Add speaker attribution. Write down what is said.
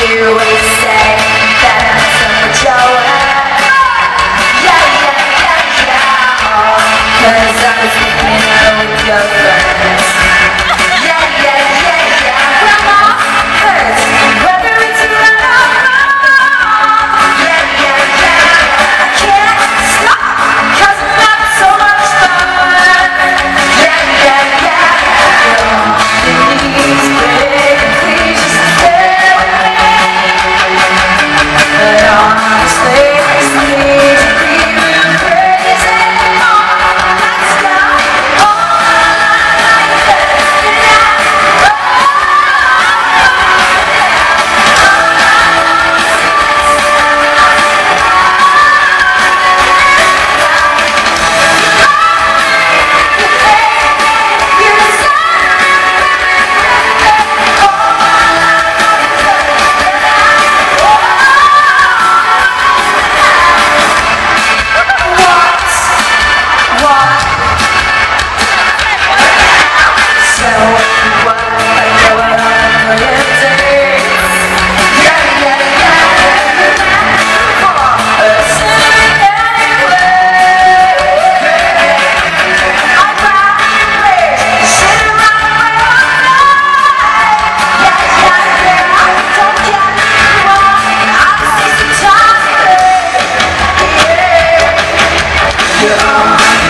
Speaker 1: You say that I'm so Joe Yeah.